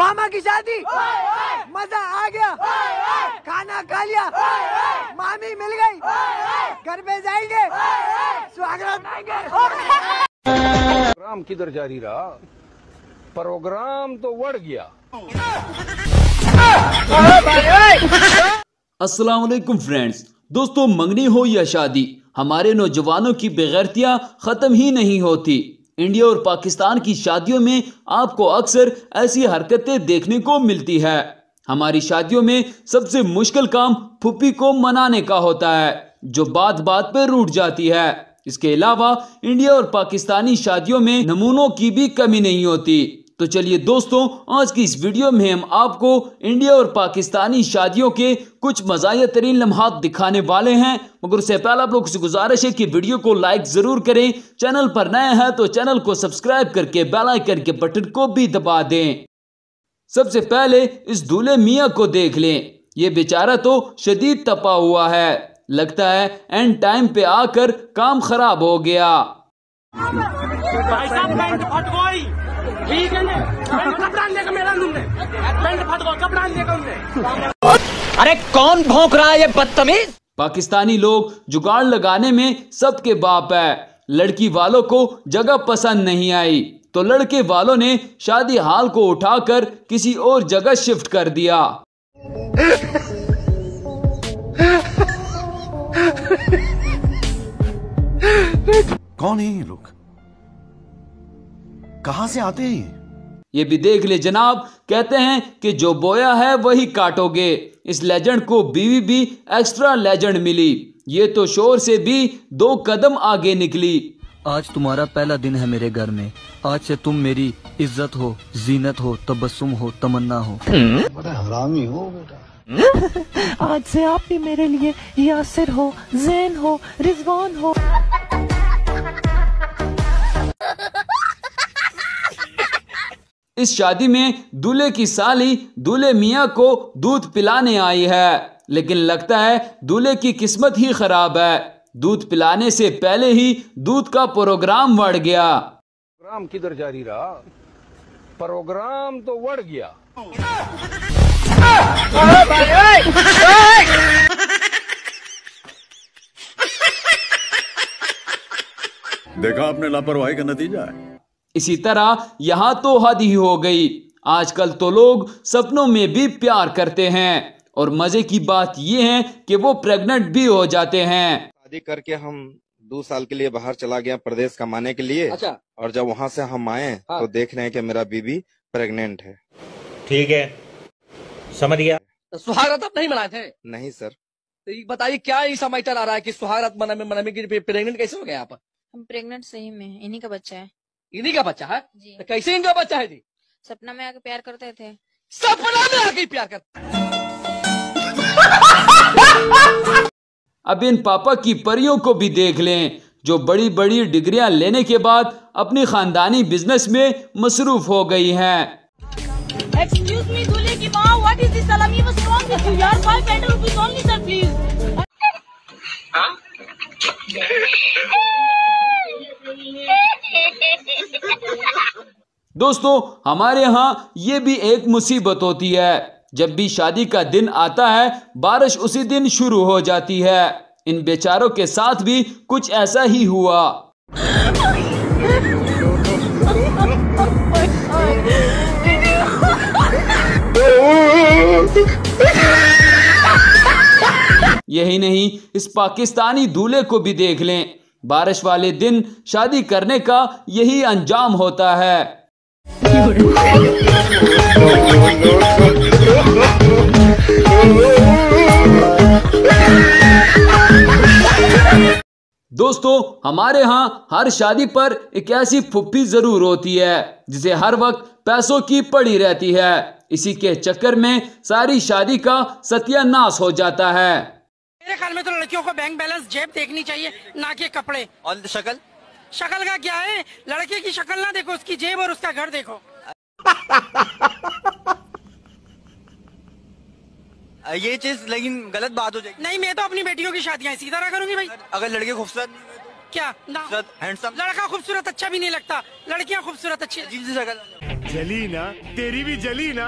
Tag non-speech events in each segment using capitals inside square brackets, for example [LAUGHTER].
मामा की शादी। मज़ा आ गया। खाना खा लिया। मामी मिल गई। घर पे जाएँगे। स्वागत। आएँगे प्रोग्राम किधर जारी रहा? प्रोग्राम तो बढ़ गया। अस्सलाम वालेकुम फ्रेंड्स। दोस्तों मंगनी हो या शादी हमारे नौजवानों की बेगैरतियाँ ख़त्म ही नहीं होती। इंडिया और पाकिस्तान की शादियों में आपको अक्सर ऐसी हरकतें देखने को मिलती है। हमारी शादियों में सबसे मुश्किल काम फुप्पी को मनाने का होता है, जो बात बात पर रूट जाती है। इसके अलावा, इंडिया और पाकिस्तानी शादियों में नमूनों की भी कमी नहीं होती। तो चलिए दोस्तों, आज की इस वीडियो में हम आपको इंडिया और पाकिस्तानी शादियों के कुछ मजाया तरीन लम्हात दिखाने वाले हैं। मगर उससे पहले आप लोगों से गुजारिश है कि वीडियो को लाइक ज़रूर करें। चैनल पर नया है तो चैनल को सब्सक्राइब करके बेल आइकन के बटन को भी दबा दें। सबसे पहले इस दूल्हे मियाँ को देख लें। ये बेचारा तो शदीद तपा हुआ है। लगता है एंड टाइम पे आकर काम खराब हो गया। ठीक है कपड़ा लेकर मेरा उनने पैंट कपड़ा लेकर अरे कौन भौंक रहा है ये बदतमीज? पाकिस्तानी लोग जुगाड़ लगाने में सबके बाप है। लड़की वालों को जगह पसंद नहीं आई। तो लड़के वालों ने शादी हाल को उठाकर किसी और जगह शिफ्ट कर दिया। कौन है ये लोग? कहाँ से आते हैं ये? ये भी देख ले जनाब कहते हैं कि जो बोया है वही काटोगे। इस लेजेंड को बीवी भी एक्स्ट्रा लेजेंड मिली। ये तो शोर से भी दो कदम आगे निकली। आज तुम्हारा पहला दिन है मेरे घर में। आज से तुम मेरी इज़्ज़त हो जीनत हो तबस्सुम हो तमन्ना हो। बड़ा हरामी हो बेटा। [LAUGHS] आज से आप भी मेरे लिए यासिर हो जैन हो रिजवान हो। इस शादी में दूल्हे की साली दूल्हे मियाँ को दूध पिलाने आई है। लेकिन लगता है दूल्हे की किस्मत ही खराब है। दूध पिलाने से पहले ही दूध का प्रोग्राम बढ़ गया। प्रोग्राम किधर जारी रहा? प्रोग्राम तो बढ़ गया। देखा आपने लापरवाही का नतीजा है? इसी तरह यहाँ तो हद ही हो गई। आजकल तो लोग सपनों में भी प्यार करते हैं और मज़े की बात ये है कि वो प्रेग्नेंट भी हो जाते हैं। शादी करके हम दो साल के लिए बाहर चला गया प्रदेश कमाने के लिए अच्छा। और जब वहाँ से हम आए हाँ। तो देख रहे हैं कि मेरा बीबी प्रेग्नेंट है। ठीक है। समझ गया? तो सुहागरात आप नहीं मनाए थे? नहीं सर। तो ये बताइए क्या ऐसा मैटर आ रहा है कि सुहागरात मनाने मनाने की प्रेग्नेंट कैसे हो गए आप? हम प्रेग्नेंट सही में इन्हीं का बच्चा है। इन्हीं का बच्चा है? तो कैसे इनका बच्चा है जी? सपना में आके प्यार करते थे। सपना में आके प्यार कर अब इन पापा की परियों को भी देख लें जो बड़ी बड़ी डिग्रियाँ लेने के बाद अपनी खानदानी बिज़नेस में मसरूफ हो गई हैं। Excuse me, दूल्हे की माँ, what is this? salami? What's wrong with you? यार, 500 rupees only, दोस्तों, हमारे यहाँ ये भी एक मुसीबत होती है। जब भी शादी का दिन आता है, बारिश उसी दिन शुरू हो जाती है। इन बेचारों के साथ भी कुछ ऐसा ही हुआ। यही नहीं, इस पाकिस्तानी दूल्हे को भी देख लें। बारिश वाले दिन शादी करने का यही अंजाम होता है। दोस्तों हमारे यहाँ हर शादी पर एक ऐसी फुप्पी ज़रूर होती है जिसे हर वक्त पैसों की पड़ी रहती है। इसी के चक्कर में सारी शादी का सत्यानाश हो जाता है। मेरे ख्याल में तो लड़कियों को बैंक बैलेंस जेब देखनी चाहिए ना कि कपड़े। और शक्ल? शक्ल का क्या है? लड़के की शक्ल ना देखो उसकी जेब और उसका घर देखो। ये चीज़ लेकिन गलत बात हो जाएगी। नहीं मैं तो अपनी बेटियों की शादियाँ इसी तरह करूँगी भाई। अगर लड़के खूबसूरत तो क्या? ना। खूबसूरत हैंडसम लड़का खूबसूरत अच्छा भी नहीं लगता। लड़कियाँ खूबसूरत अच्छी शक्ल जली ना तेरी भी जली ना।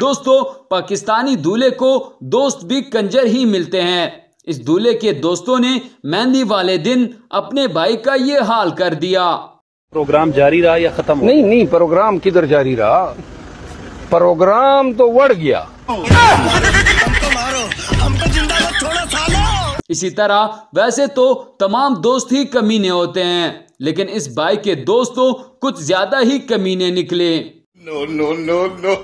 दोस्तों पाकिस्तानी दूल्हे को दोस्त भी कंजर ही मिलते हैं। इस दूल्हे के दोस्तों ने मेहंदी वाले दिन अपने भाई का ये हाल कर दिया प्रोग्राम जारी रहा या खत्म नहीं नहीं प्रोग्राम किधर जारी रहा प्रोग्राम तो बढ़ गया इसी तरह वैसे तो तमाम दोस्त ही कमीने होते हैं लेकिन इस भाई के दोस्तों कुछ ज़्यादा ही कमीने निकले नो नो नो नो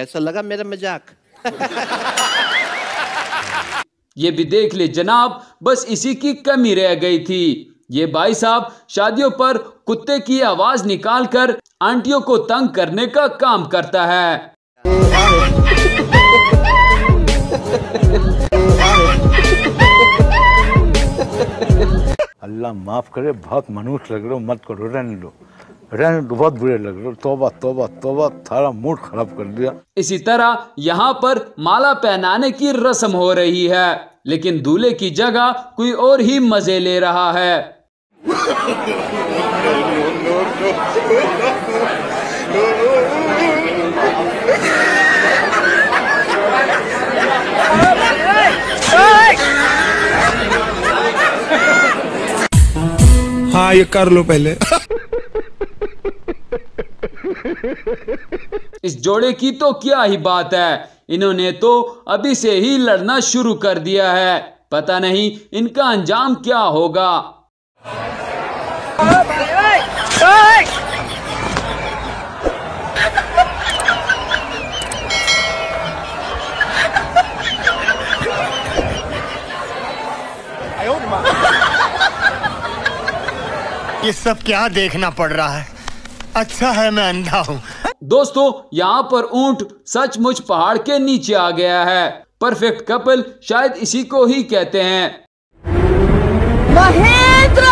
कैसा लगा मेरा मज़ाक? [LAUGHS] ये भी देख ले जनाब बस इसी की कमी रह गई थी। ये भाई साहब शादियों पर कुत्ते की आवाज़ निकालकर आंटियों को तंग करने का काम करता है। अल्लाह माफ़ करे बहुत मनुष्य लग रहे हो मत करो रहने दो। रहने बहुत बुरे लग रहे हो। तोबा तोबा तोबा थारा मूड खराब कर दिया। इसी तरह यहाँ पर माला पहनाने की रस्म हो रही है लेकिन दूल्हे की जगह कोई और ही मज़े ले रहा है। हाँ ये कर लो पहले। इस जोड़े की तो क्या ही बात है? इन्होंने तो अभी से ही लड़ना शुरू कर दिया है। पता नहीं इनका अंजाम क्या होगा। ये सब क्या देखना पड़ रहा है? अच्छा है मैं अंधा हूँ। दोस्तों यहाँ पर ऊँट सचमुच पहाड़ के नीचे आ गया है। परफेक्ट कपल शायद इसी को ही कहते हैं। महेंद्र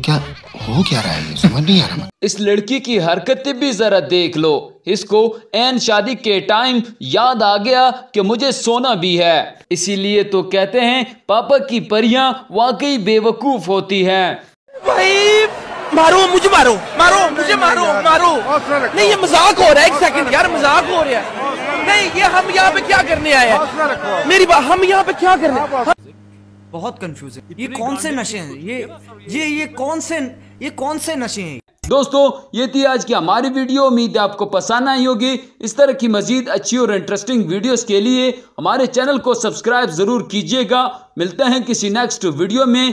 क्या हो क्या रहा है? समझ नहीं आ रहा इस लड़की की हरकतें भी जरा देख लो। इसको एन शादी के टाइम याद आ गया कि मुझे सोना भी है। इसीलिए तो कहते हैं पापा की परियाँ वाकई बेवकूफ़ होती हैं। भाई मारो मुझे मारो मारो मुझे मारो मारो। नहीं ये मज़ाक हो रहा है एक सेकंड यार मज़ाक हो रहा है। नहीं ये हम यहाँ पे क्या करने आए हैं? मेरी बात हम यहाँ पे क्या करने बहुत कंफ्यूजिंग ये कौन से नशे हैं? ये ये ये कौन से ये कौन से नशे हैं? दोस्तों ये थी आज की हमारी वीडियो। उम्मीद है आपको पसंद आई होगी। इस तरह की मजीद अच्छी और इंटरेस्टिंग वीडियोस के लिए हमारे चैनल को सब्सक्राइब ज़रूर कीजिएगा। मिलते हैं किसी नेक्स्ट वीडियो में।